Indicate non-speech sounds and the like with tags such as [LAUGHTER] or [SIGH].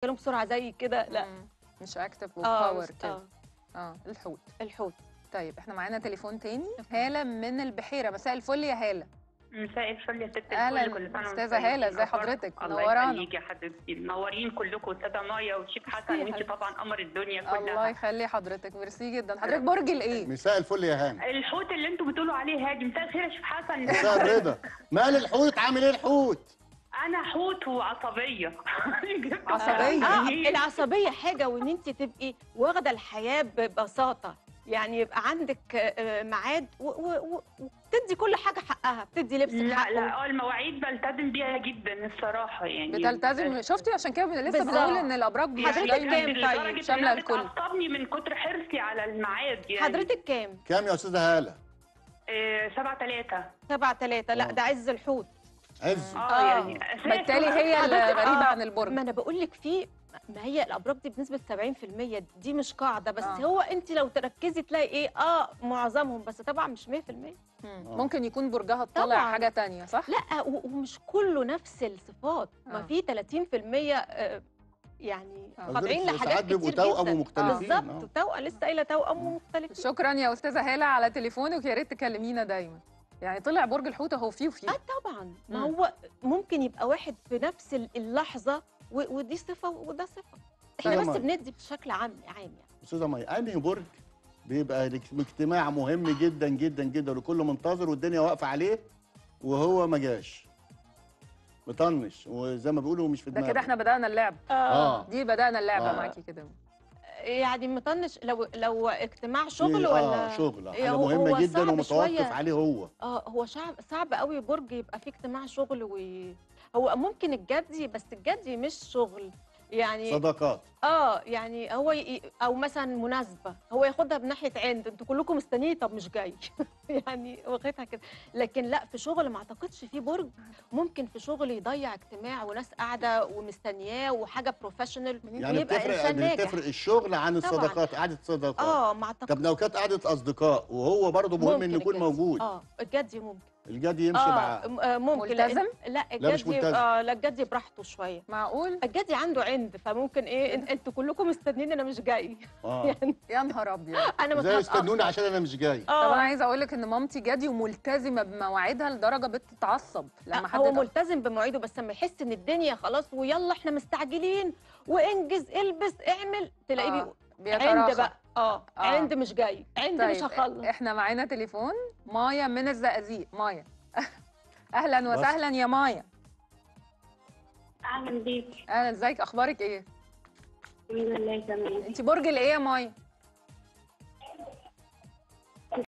بتتكلم بسرعة زي كده لا. مم. مش active آه و power كده. آه. آه الحوت. الحوت. طيب إحنا معانا تليفون تاني. هالة من البحيرة. مساء الفل يا هالة. مساء الفل يا ست الكل، أستاذة طيبين. هالة، ازي؟ حضرتك؟ الله منورانا. يخليك يا حبيبتي. منورين كلكم أستاذة مايا وشيخ حسن. وانت. طبعا قمر الدنيا كلها. الله يخلي حضرتك. ميرسي جدا. حضرتك برج الإيه؟ مساء الفل يا هاني الحوت اللي أنتوا بتقولوا عليه هادي. مساء الخير يا شيخ حسن. مساء الرضا. مال الحوت؟ عامل إيه الحوت؟ أنا حوت وعصبية. [LAUGHS] عصبية؟ آه. يعني العصبية حاجة وإن أنت تبقي واخدة الحياة ببساطة. يعني يبقى عندك آه، ميعاد و- و- و- وبتدي كل حاجة حقها. بتدي لبسك لا حقه لا آه المواعيد بلتزم بيها جدا الصراحة يعني. بتلتزم؟ شفتي؟ عشان كده لسه. بنقول إن الأبراج مش حضرتك كام؟ لدرجة طيب؟ شاملة الكل. بتعصبني من كتر حرصي على الميعاد يعني. حضرتك كام؟ كام يا أستاذة هالة؟ آه سبعة ثلاثة سبعة ثلاثة لا آه. ده عز الحوت. عز آه آه. يعني أساساً بالتالي هي الغريبة آه، عن البرج ما أنا بقول لك في ما هي الأبراج دي بنسبة 70% دي مش قاعدة بس آه. هو أنت لو تركزي تلاقي إيه آه معظمهم بس طبعا مش 100% مم. آه. ممكن يكون برجها طالع. حاجة تانية صح؟ لا ومش كله نفس الصفات آه. ما في 30% آه، يعني. خاضعين ساعات لحاجات بيبقوا كتير توأم جدا ومختلفين بالظبط. توأم لسه قايلة توأم ومختلفين شكرا يا أستاذة هالة على تليفونك يا ريت تكلمينا دايما يعني طلع برج الحوت اهو فيه وفيه. آه طبعا. ما مم. هو ممكن يبقى واحد في نفس ال- اللحظة و- ودي صفة وده صفة. إحنا بس بندي بشكل عام عام يعني. أستاذة مي أنهي برج بيبقى اجتماع مهم جدا جدا جدا والكل منتظر والدنيا واقفة عليه وهو ما جاش. مطنش. وزي ما بيقولوا مش في ده دماغه كده إحنا بدأنا اللعب. آه. دي بدأنا اللعبة آه. معاكي كده. يعني مطنش لو لو اجتماع شغل آه ولا شغل. إيه، حاجة هو- مهمة جدا ومتوقف. عليه هو. آه هو صعب صعب قوي برج يبقى فيه اجتماع شغل و هو ممكن الجدي بس الجدي مش شغل. يعني صداقات. آه يعني هو ي... أو مثلا مناسبة هو ياخدها بناحية عند أنتوا كلكم مستنيين طب مش جاي. [LAUGHS] يعني واخدها كده. لكن لأ في شغل ما أعتقدش في برج. ممكن في شغل يضيع اجتماع وناس قاعدة ومستنياه وحاجة بروفيشنال يعني ويبقى بتفرق إنسان ناجح. بتفرق الشغل عن طبعاً. الصداقات قعده صداقات. آه ما اعتقدش طب لو كانت قعده أصدقاء وهو برضه مهم إنه يكون. موجود. آه الجدي ممكن. الجدي يمشي آه معاه م- آه، ممكن ملتزم؟ لا لا، مش الجدي ملتزم. آه لا الجدي براحته شوية معقول؟ الجدي عنده عند فممكن إيه أنتوا كلكم مستنيين أنا مش جاي آه [LAUGHS] يعني يا نهار أبيض أنا مش زي. استنوني عشان أنا مش جاي طب أنا عايزة أقول لك إن مامتي جدي وملتزمة بمواعيدها لدرجة بتتعصب لما حد هو. ملتزم بمواعيده بس لما يحس إن الدنيا خلاص ويلا إحنا مستعجلين وإنجز إلبس اعمل تلاقيه آه، بيقول بيتراخى. عند بقى. آه آه. عند مش جاي. عند مش طيب هخلص. إحنا معانا تليفون. مايا من الزقازيق. مايا. [LAUGHS] أهلا وسهلا يا مايا. أهلا بيك. أهلا إزيك؟ أخبارك إيه؟ الحمد لله تمام. انت برج الإيه يا مايا؟